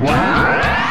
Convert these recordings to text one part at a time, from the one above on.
Wow.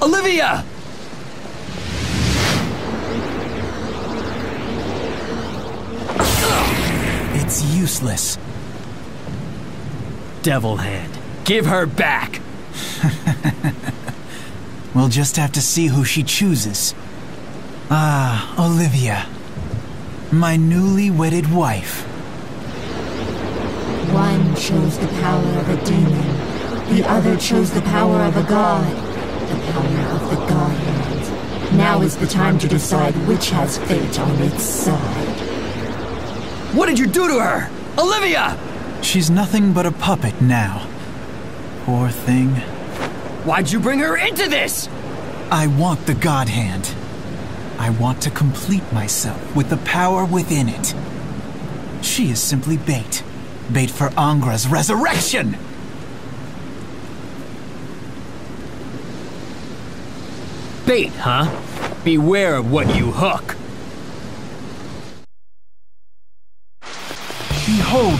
Olivia! It's useless. Devil Hand. Give her back! We'll just have to see who she chooses. Ah, Olivia. My newly wedded wife. One chose the power of a demon. The other chose the power of a god. The power of the god hand. Now is the time to decide which has fate on its side. What did you do to her? Olivia! She's nothing but a puppet now. Poor thing. Why'd you bring her into this? I want the God Hand. I want to complete myself with the power within it. She is simply bait. Bait for Angra's resurrection! Bait, huh? Beware of what you hook. Behold!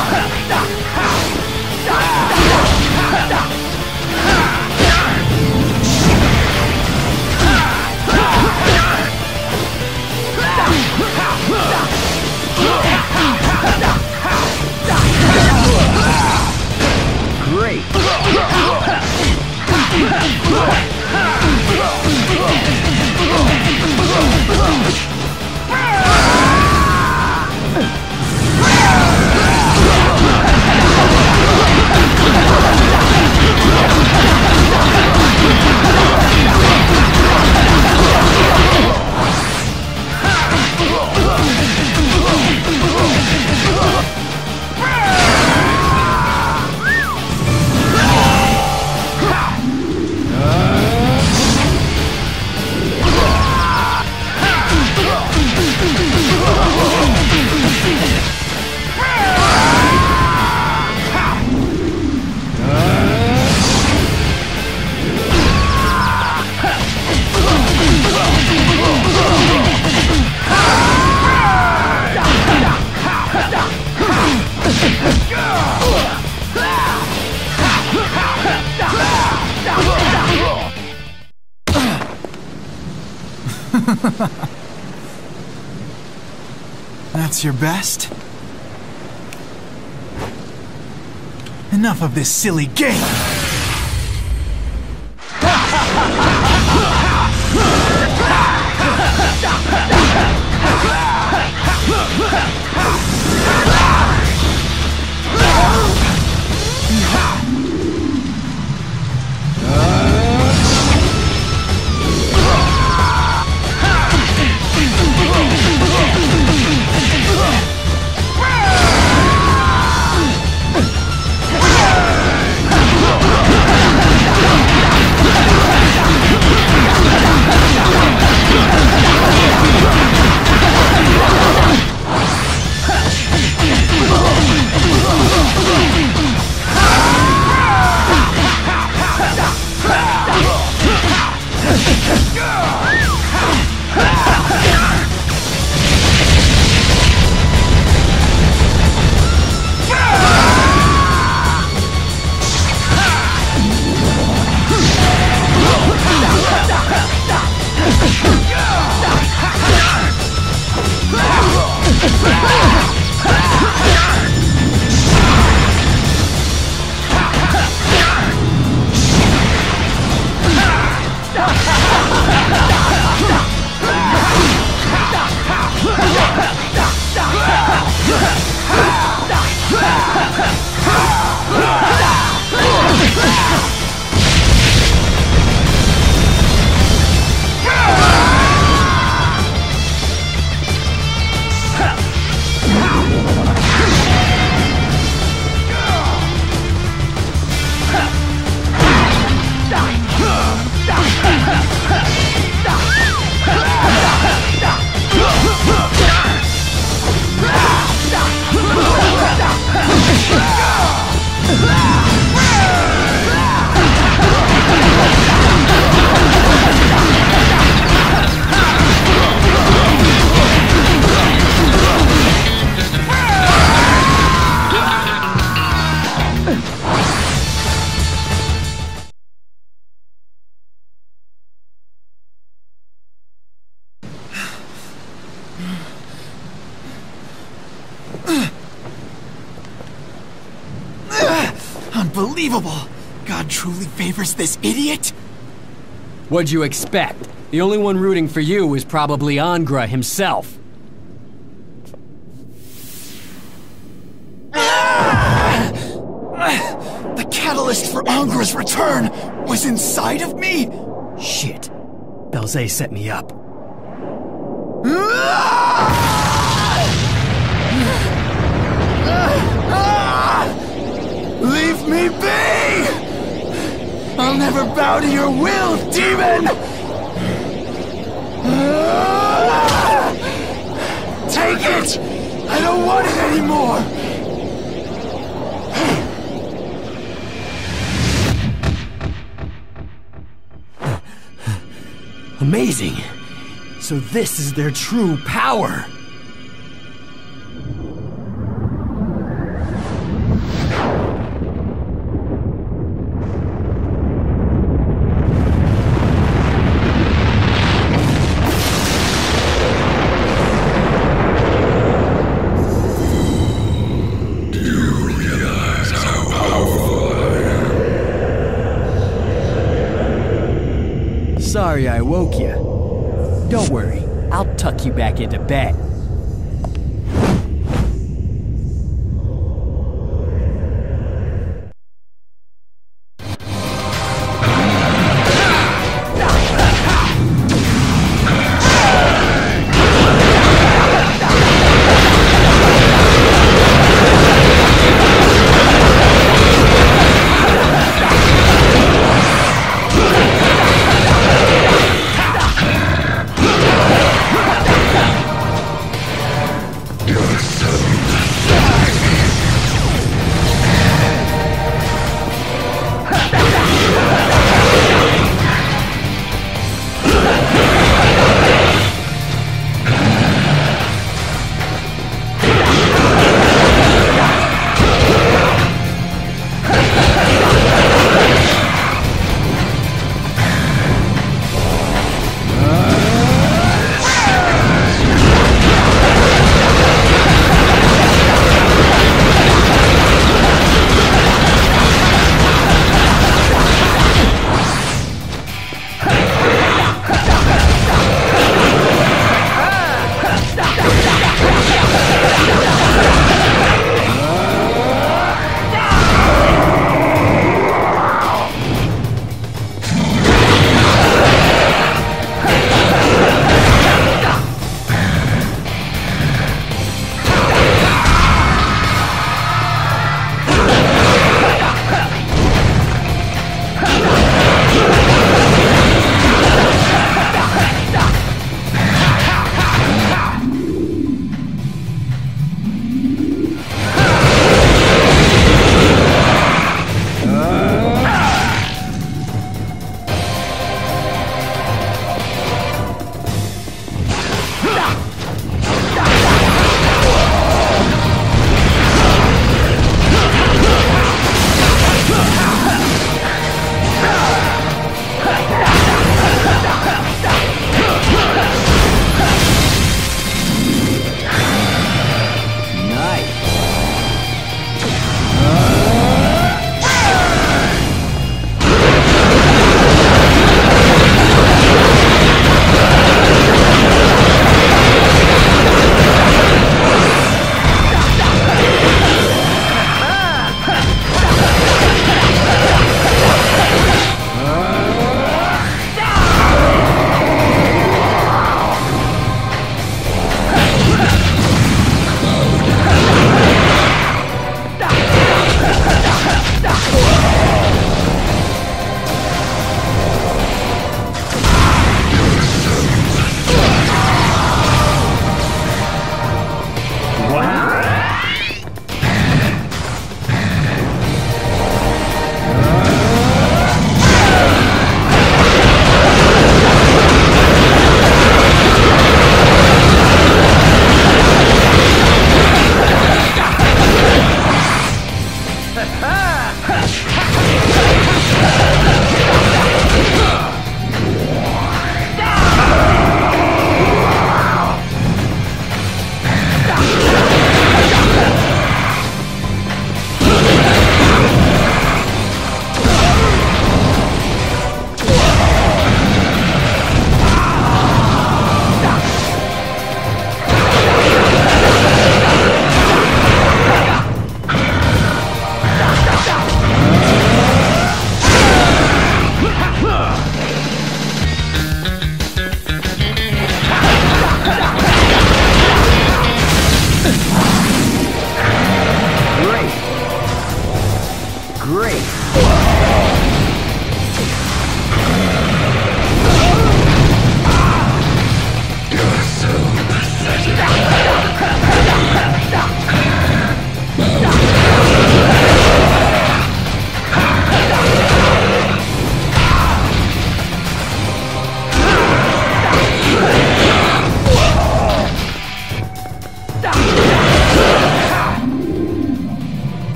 Ha! That's Enough of this silly game! Ha! Unbelievable! God truly favors this idiot? What'd you expect? The only one rooting for you is probably Angra himself. Ah! The catalyst for Angra's return was inside of me? Shit. Belze set me up. Leave me be! I'll never bow to your will, demon! Take it! I don't want it anymore! Amazing! So this is their true power! Sorry I woke you. Don't worry, I'll tuck you back into bed.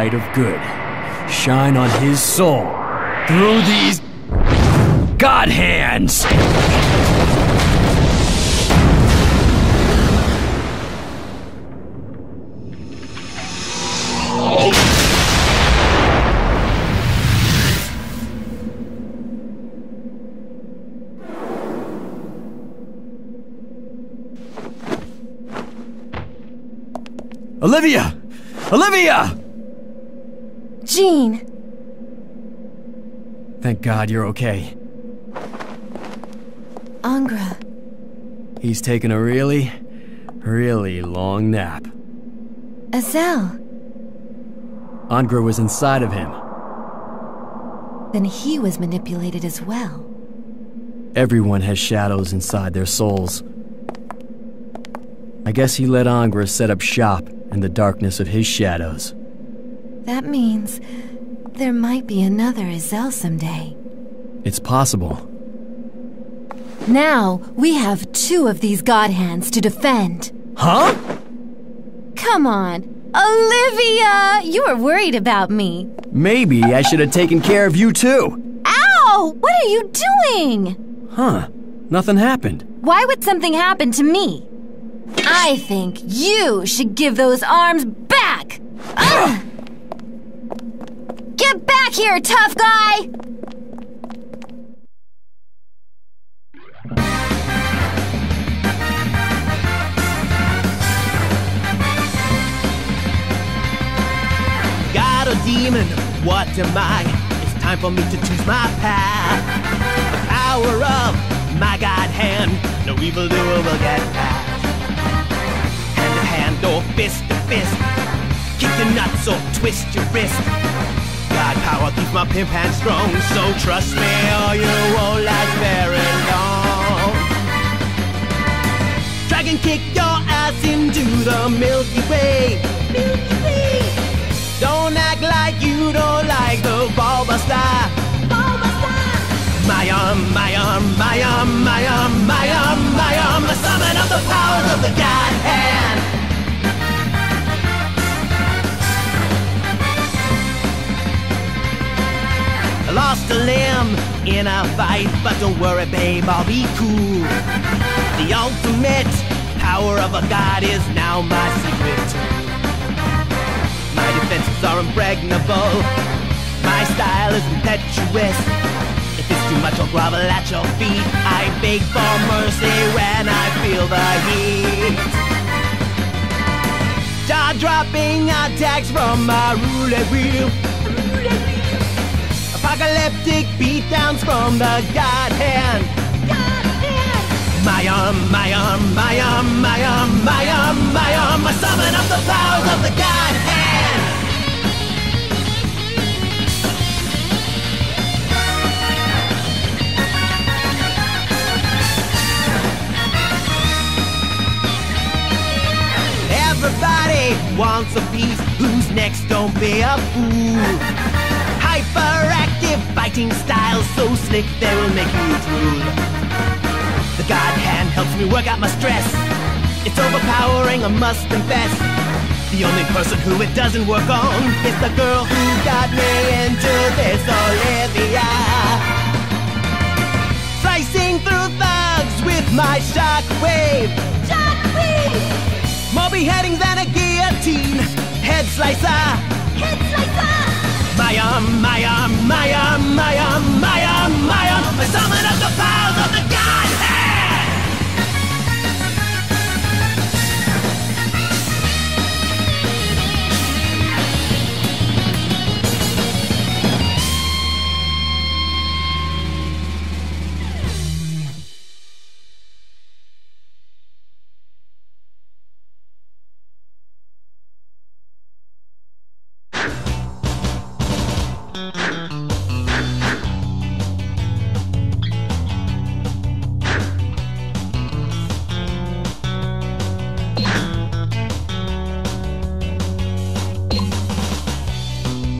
Light of good shine on his soul through these God hands! Olivia! Olivia! Gene! Thank God you're okay. Angra. He's taken a really, really long nap. Azel. Angra was inside of him. Then he was manipulated as well. Everyone has shadows inside their souls. I guess he let Angra set up shop in the darkness of his shadows. That means there might be another Azel someday. It's possible. Now we have two of these god hands to defend. Huh? Come on, Olivia! You were worried about me. Maybe I should have taken care of you too. Ow! What are you doing? Huh. Nothing happened. Why would something happen to me? I think you should give those arms back! Ugh! Back here, tough guy! Got a demon, what am I? It's time for me to choose my path. The power of my God hand, no evildoer will get past. Hand to hand or fist to fist, kick your nuts or twist your wrist. God power keeps my pimp hand strong, so trust me or you won't last very long. Dragon kick your ass into the Milky Way. Milky Way. Don't act like you don't like the. Bulbasaur. My arm, my arm, my arm, my arm, my arm, my arm, the summon of the powers of the God hand. Lost a limb in a fight, but don't worry, babe, I'll be cool. The ultimate power of a god is now my secret. My defenses are impregnable. My style is impetuous. If it's too much, I'll grovel at your feet. I beg for mercy when I feel the heat. Jaw dropping attacks from my roulette wheel. Apocalyptic beatdowns from the God hand. My arm, my arm, my arm, my arm, my arm, my arm, I summon up the powers of the God hand. Everybody wants a piece. Who's next? Don't be a fool. Hyperactive fighting style, so slick they will make you drool. The God hand helps me work out my stress. It's overpowering, I must confess. The only person who it doesn't work on is the girl who got me into this Olivia. Slicing through thugs with my shockwave. Shockwave! More beheadings than a guillotine. Head slicer. Maya, Maya, Maya, Maya, Maya, Maya. I summon up the powers of the Godhead.